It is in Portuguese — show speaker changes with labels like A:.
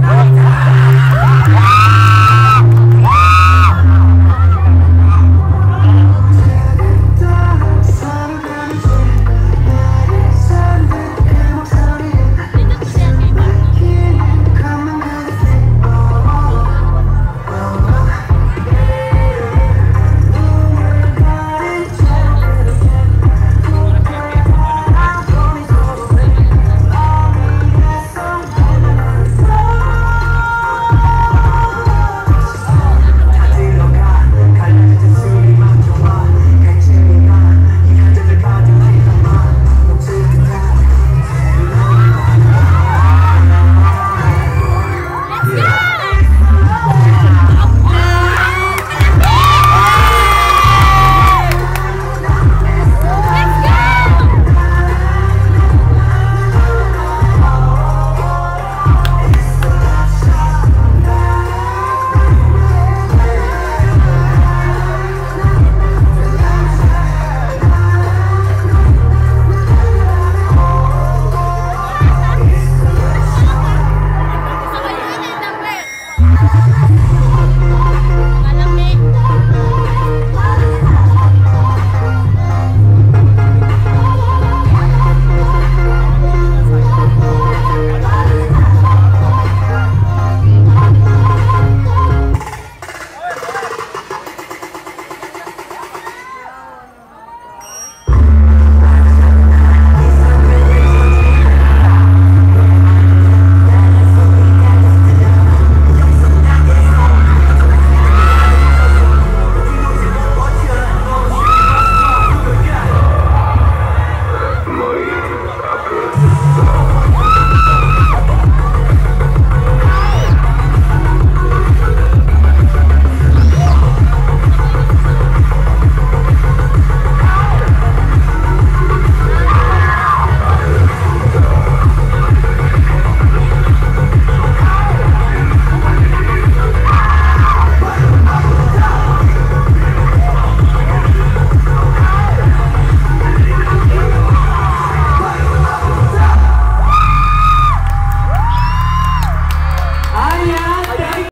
A: Não, não. não.